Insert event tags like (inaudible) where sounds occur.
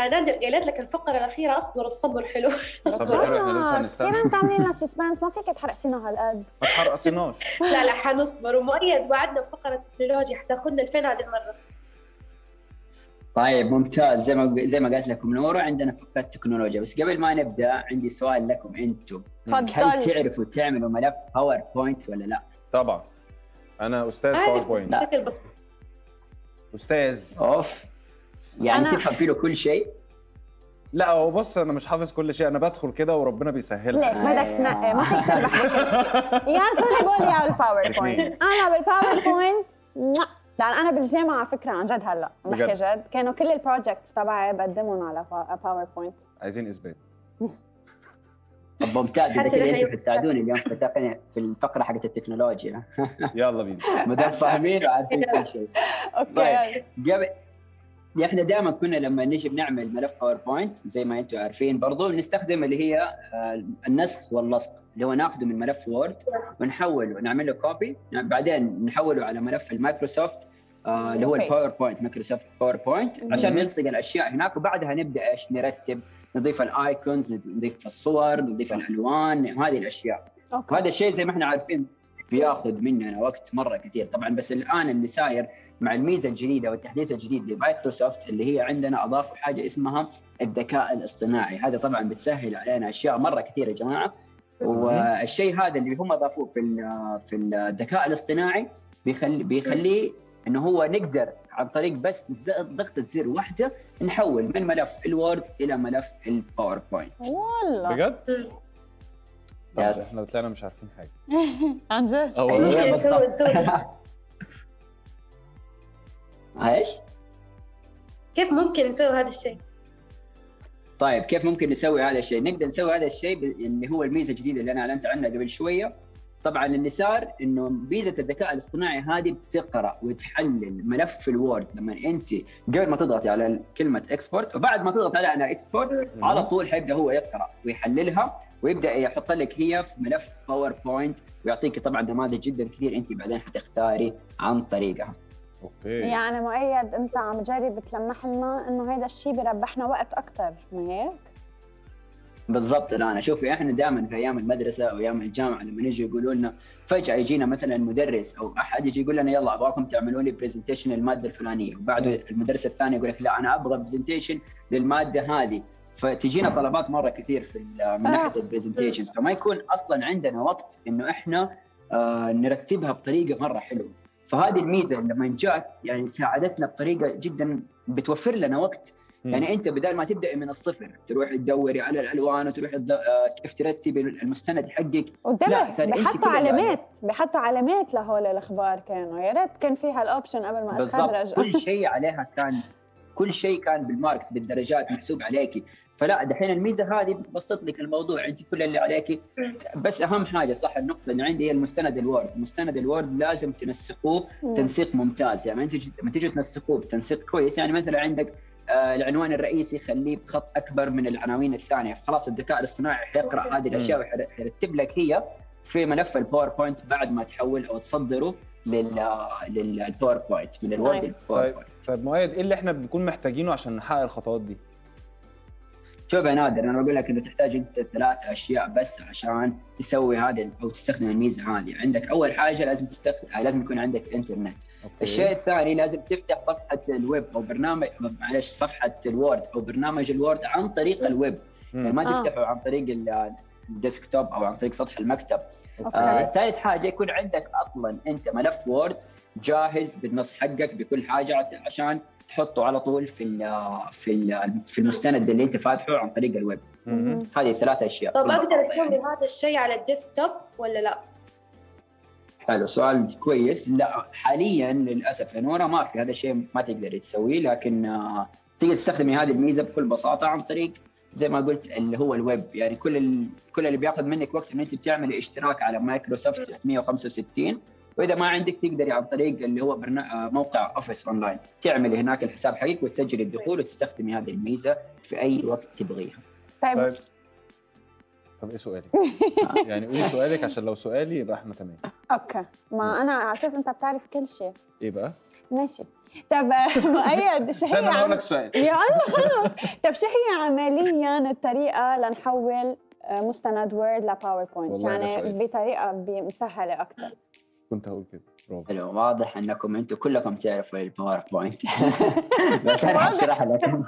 نادر قالت لك الفقرة الأخيرة أصبر الصبر حلو. (laughs) الصبر حلو إحنا لسه هنستنى كثير انت عاملين لنا suspense ما فيك تحرقصينا هالقد ما تحرقصيناش (laughs) لا لا حنصبر. ومؤيد وعدنا بفقرة التكنولوجيا حتاخذنا لفين هذه المرة. طيب ممتاز. زي ما زي ما قالت لكم نورة عندنا فقرة تكنولوجيا بس قبل ما نبدأ عندي سؤال لكم أنتم. هل تعرفوا تعملوا ملف باوربوينت ولا لا؟ طبعا. أنا أستاذ باوربوينت بشكل بسيط. أستاذ. أوف. يعني أنا- تفهم فيه كل شيء؟ لا هو بص أنا مش حافظ كل شيء. أنا بدخل كده وربنا بيسهلها. ليك بدك تنقي ما فيك تربح بكل شيء يا خلي بقول يا بالباوربوينت الاثنين. أنا بالباوربوينت. لأن أنا بالجامعة على فكرة عن جد هلا بحكي؟ جد. كانوا كل ال projects تبعي بقدمهم على باوربوينت عايزين إثبات. (laughs) طب ممتاز. إذا نحن- أنتم حتساعدوني اليوم في التقنية في الفقرة حقت التكنولوجيا. يلا بينا. (laughs) ما دام فاهمين وعارفين كل شيء. (laughs) okay طيب. إحنا دائما كنا لما نجي بنعمل ملف باوربوينت زي ما أنتم عارفين برضو نستخدم اللي هي آه، النسخ واللصق اللي هو ناخذه من ملف وورد ونحوله ونعمل له copy بعدين نحوله على ملف المايكروسوفت آه، اللي هو. الباوربوينت مايكروسوفت باوربوينت عشان نلصق الأشياء هناك وبعدها نبدأ إيش؟ نرتب نضيف ال icons نضيف الصور نضيف الألوان هذه الأشياء. وهذا الشيء زي ما إحنا عارفين بياخذ مننا وقت مرة كثير. طبعا بس الآن اللي صاير مع الميزة الجديدة والتحديث الجديد لمايكروسوفت اللي هي عندنا اضافوا حاجة اسمها الذكاء الاصطناعي. هذا طبعا بتسهل علينا أشياء مرة كثير يا جماعة. والشيء هذا اللي هم أضافوه في ال- في الذكاء الاصطناعي بيخلي بيخليه إنه هو نقدر عن طريق بس ضغطة زر واحدة نحول من ملف الوورد إلى ملف الباوربوينت. والله. بجد؟ yes. إحنا طلعنا مش عارفين حاجة عن جد آه بالضبط. نسوي إيش؟ كيف ممكن نسوي هذا الشيء؟ طيب كيف ممكن نسوي هذا الشيء؟ نقدر نسوي هذا الشيء اللي هو الميزة الجديدة اللي أنا أعلنت عنها قبل شوية. طبعا اللي صار إنه ميزة الذكاء الاصطناعي هذه بتقرأ وتحلل ملف في الوورد لما أنت قبل ما تضغطي على كلمة export وبعد ما تضغط على أنا export على طول حيبدأ هو يقرأ ويحللها ويبدأ يحط لك هي في ملف باوربوينت ويعطيك طبعا نماذج جدا كثير أنت بعدين حتختاري عن طريقها. أوكي يعني مؤيد أنت عم تجرب تلمح لنا إنه هذا الشيء بربحنا وقت أكثر ما هيك؟ بالضبط. الان شوفي إحنا دائما في أيام المدرسة أو أيام الجامعة لما يجي يقولوا لنا فجأة يجينا مثلا مدرس أو أحد يجي يقول لنا يلا أبغاكم تعملوا لي presentation الماده الفلانية. وبعده المدرس الثاني يقول لك لا أنا أبغى presentation للمادة هذه. فتجينا طلبات مرة كثير في من ناحية ال presentations فما يكون أصلا عندنا وقت إنه إحنا آه نرتبها بطريقة مرة حلوة. فهذه الميزة لما جات يعني ساعدتنا بطريقة جدا بتوفر لنا وقت. يعني أنت بدل ما تبداي من الصفر تروح تدوري على الألوان وتروح آه، كيف ترتبي المستند حقك. وانتبه بحطوا علامات بحطوا علامات لهول الأخبار كانوا. يا ريت كان فيها ال option قبل ما بالضبط. اتخرج (laughs) كل شيء عليها كان كل شيء كان بال marks بالدرجات محسوب عليكي فلا دحين الميزة هذه بتبسط لك الموضوع. أنت كل اللي عليك. بس أهم حاجة صح النقطة اللي عندي هي المستند ال Word مستند ال Word لازم تنسقوه. تنسيق ممتاز. يعني أنت لما تيجي تنسقوه بتنسيق كويس. يعني مثلا عندك العنوان الرئيسي خليه بخط أكبر من العناوين الثانية خلاص الذكاء الاصطناعي حيقرأ. هذه الأشياء وحيرتب لك هي في ملف ال PowerPoint بعد ما تحول أو تصدره لل لل PowerPoint من ال Word Nice. طيب لل PowerPoint طيب مؤيد إيه اللي إحنا بنكون محتاجينه عشان نحقق الخطوات دي؟ شوف يا نادر؟ أنا بقول لك انه تحتاج أنت ثلاث أشياء بس عشان تسوي هذا أو تستخدم الميزة هذه. عندك أول حاجة لازم تستخدم لازم يكون عندك إنترنت. أوكي. الشيء الثاني لازم تفتح صفحة الويب أو برنامج معلش صفحة ال Word أو برنامج ال Word عن طريق الويب. يعني. ما آه. تفتحه عن طريق ال- ال desktop أو عن طريق سطح المكتب. آه، ثالث حاجة يكون عندك أصلا أنت ملف Word جاهز بالنص حقك بكل حاجة عشان تحطه على طول في ال في ال في المستند اللي انت فاتحه عن طريق الويب. هذه ثلاث أشياء. طب أقدر أسوي يعني. هذا الشيء على ال desktop ولا لا؟ حلو سؤال كويس. لا حاليا للأسف يا نورا ما في هذا الشيء ما تقدري تسويه لكن آه، تقدر تستخدمي هذه الميزة بكل بساطة عن طريق زي ما قلت اللي هو الويب. يعني كل ال... كل اللي بياخذ منك وقت إن أنت بتعملي اشتراك على مايكروسوفت 365 وإذا ما عندك تقدري عن طريق اللي هو برنا... آه، موقع Office Online تعملي هناك الحساب حقك وتسجلي الدخول وتستخدمي هذه الميزة في أي وقت تبغيها. طيب. طيب. طب إيه سؤالك؟ (laughs) يعني قولي سؤالك عشان لو سؤالي يبقى إحنا تمام. أوكي. ما أنا على أساس أنت بتعرف كل شيء. إيه بقى؟ ماشي. طب (laughs) مؤيد شو هي استنى أقول عم... لك سؤال. يا الله خلص طب شو هي عمليا الطريقة لنحول آه، مستند Word ل PowerPoint يعني سؤال. بطريقة مسهله أكثر كنت هقول كده. برافو. حلو واضح إنكم أنتم كلكم تعرفوا ال PowerPoint (laughs) (laughs) بس أنا حشرح لكم